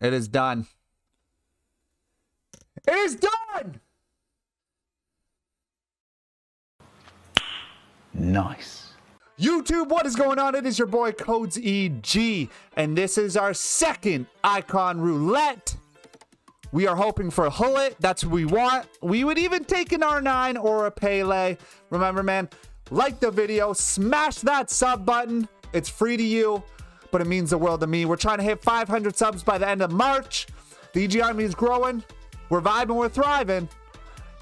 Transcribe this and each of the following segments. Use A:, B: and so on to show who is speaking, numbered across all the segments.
A: It is done. It is done!
B: Nice.
A: YouTube, what is going on? It is your boy Codes EG, and this is our second icon roulette. We are hoping for a Gullit. That's what we want. We would even take an R9 or a Pele. Remember, man, like the video, smash that sub button. It's free to you, but it means the world to me. We're trying to hit 500 subs by the end of March. The EG Army is growing. We're vibing, we're thriving.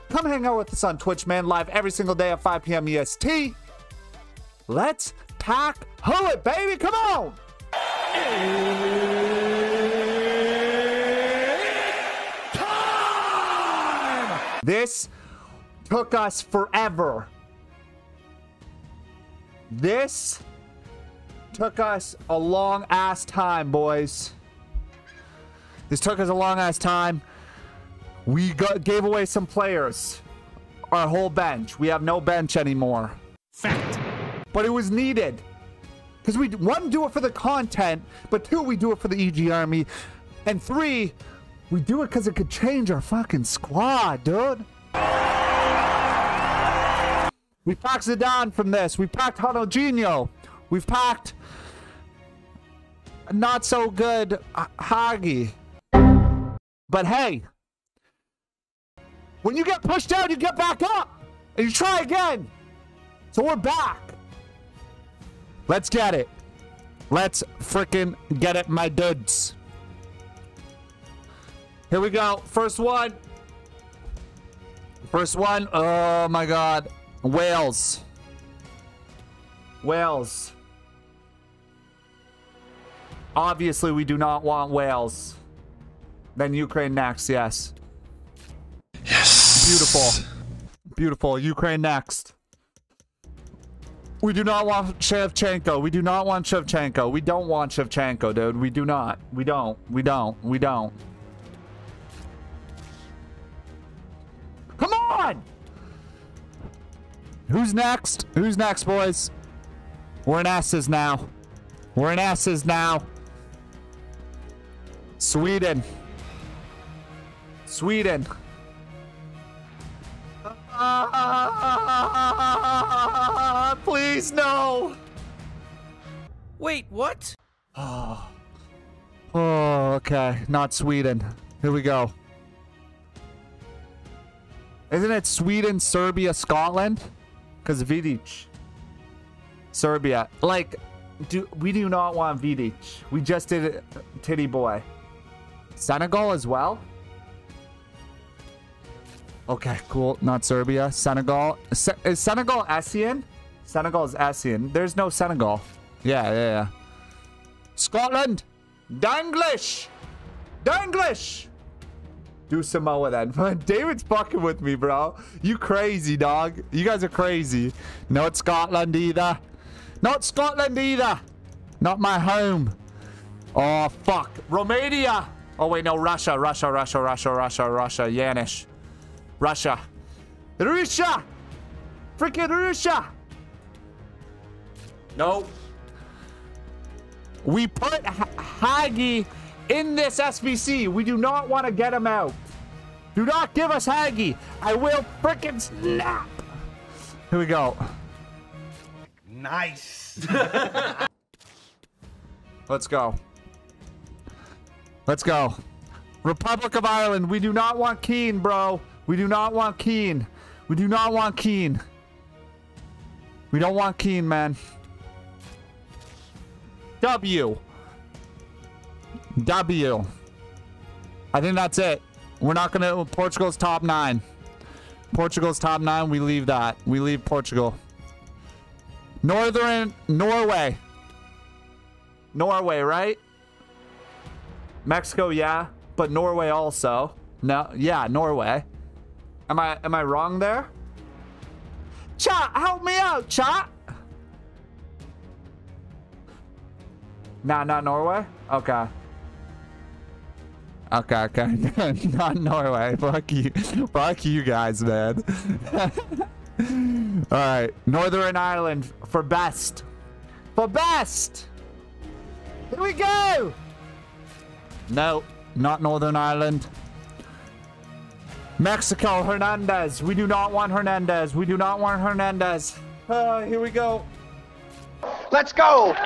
A: Come hang out with us on Twitch, man, live every single day at 5 p.m. EST. Let's pack Gullit, baby. Come on. This took us forever. This took us a long ass time, boys. This took us a long ass time. We got, gave away some players. Our whole bench. We have no bench anymore.
C: Fact.
A: But it was needed. Because we, one, do it for the content, but two, we do it for the EG Army. And three, we do it because it could change our fucking squad, dude. We packed Zidane from this. We packed Ronaldinho. We've packed not so good Hagi. But hey, when you get pushed down, you get back up and you try again. So we're back. Let's get it. Let's freaking get it, my dudes. Here we go. First one. First one. Oh my god. Wales. Wales. Obviously, we do not want Wales. Then Ukraine next, yes.
C: Yes.
A: Beautiful. Beautiful. Ukraine next. We do not want Shevchenko. We do not want Shevchenko. We don't want Shevchenko, dude. We do not. We don't. We don't. We don't. Come on! Who's next? Who's next, boys? We're in S's now. We're in S's now. Sweden. Sweden. Ah, please, no.
C: Wait, what?
A: Oh. Oh, okay. Not Sweden. Here we go. Isn't it Sweden, Serbia, Scotland? Because Vidic. Serbia. Like, do we do not want Vidic. We just did it, Titty Boy. Senegal as well? Okay, cool. Not Serbia. Senegal. Se is Senegal ASEAN? Senegal is ASEAN. There's no Senegal. Yeah, yeah, yeah. Scotland. Danglish. Danglish. Do Samoa then. David's fucking with me, bro. You crazy, dog. You guys are crazy. Not Scotland either. Not Scotland either. Not my home. Oh, fuck. Romania. Oh, wait, no. Russia, Russia, Russia, Russia, Russia, Russia. Yanish. Russia. Russia! Freaking Russia! No. We put H Hagi in this SBC. We do not want to get him out. Do not give us Hagi. I will freaking snap. Here we go.
C: Nice.
A: Let's go. Let's go. Republic of Ireland. We do not want Keane, bro. We do not want Keane. We do not want Keane. We don't want Keane, man. W. W. I think that's it. We're not gonna Portugal's top nine. Portugal's top nine, we leave that. We leave Portugal. Northern Norway. Norway, right? Mexico, yeah, but Norway also. No, yeah, Norway. Am I am I wrong there? Chat, help me out, chat. Nah, not Norway. Okay. Okay, okay. not Norway. Fuck you. Fuck you guys, man. All right, Northern Ireland for best. For best. Here we go. No, Not Northern Ireland. Mexico, Hernandez. We do not want Hernandez. We do not want Hernandez. Uh, here we go.
B: Let's go!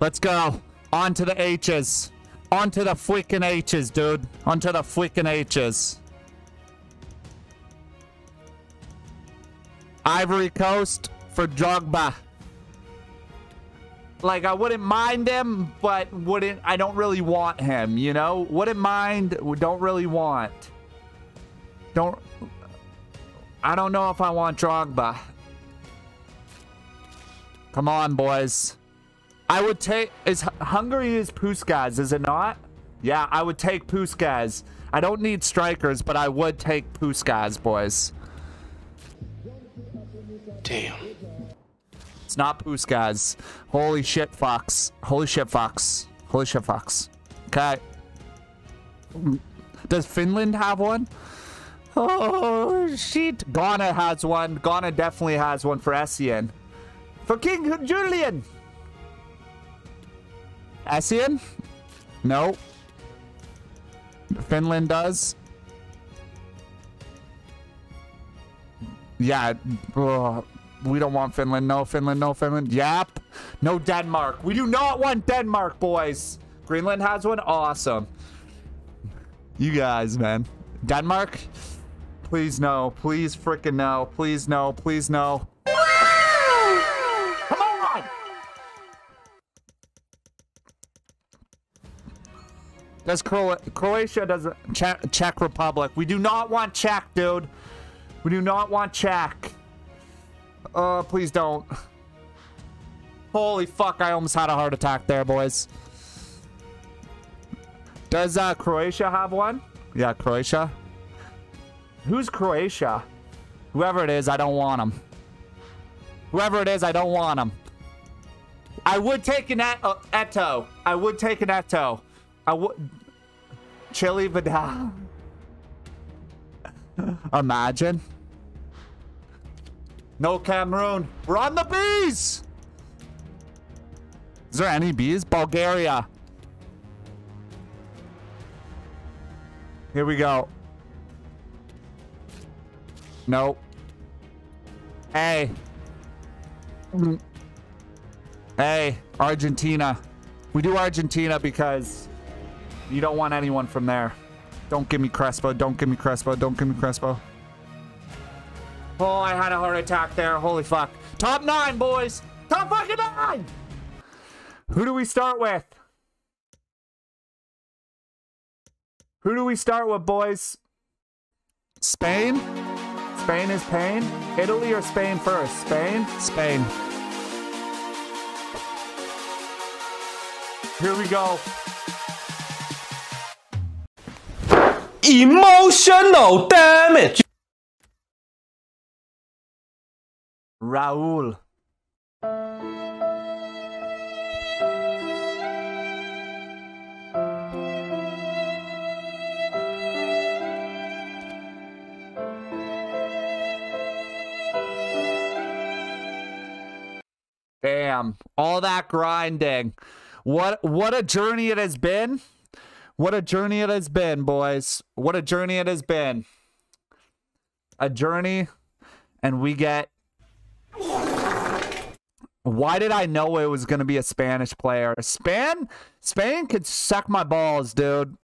A: Let's go. On to the H's. On to the freaking H's, dude. On to the freaking H's. Ivory Coast for Drogba. Like, I wouldn't mind him, but wouldn't, I don't really want him, you know? Wouldn't mind, don't really want. Don't, I don't know if I want Drogba. Come on, boys. I would take, is Hungary is Puskas, is it not? Yeah, I would take Puskas. I don't need strikers, but I would take Puskas, boys.
C: Damn.
A: It's not Poos, guys. Holy shit, Fox. Holy shit, Fox. Holy shit, Fox. Okay. Does Finland have one? Oh, shit. Ghana has one. Ghana definitely has one for Essien. For King Julian. Essien? No. Finland does. Yeah. ugh. We don't want Finland. No Finland. No Finland. Yep. No Denmark. We do not want Denmark, boys. Greenland has one. Awesome. You guys, man. Denmark? Please no. Please freaking no. Please no. Please no. Come on! Does Cro Croatia doesn't Czech, Czech Republic? We do not want Czech, dude. We do not want Czech. Uh, please don't. Holy fuck! I almost had a heart attack there, boys. Does uh, Croatia have one? Yeah, Croatia. Who's Croatia? Whoever it is, I don't want him. Whoever it is, I don't want him. I would take an et- uh. I would take an Eto. I would. Chili Vidal. Imagine. No Cameroon. We're on the bees. Is there any bees? Bulgaria. Here we go. Nope. Hey. Hey, Argentina. We do Argentina because you don't want anyone from there. Don't give me Crespo. Don't give me Crespo. Don't give me Crespo. Oh, I had a heart attack there. Holy fuck. Top nine, boys. Top fucking nine. Who do we start with? Who do we start with, boys? Spain? Spain is pain? Italy or Spain first? Spain? Spain. Here we go.
C: Emotional damage.
A: Raul. Damn, all that grinding. What what a journey it has been. What a journey it has been, boys. What a journey it has been. A journey and we get why did I know it was going to be a Spanish player? Span Spain could suck my balls, dude.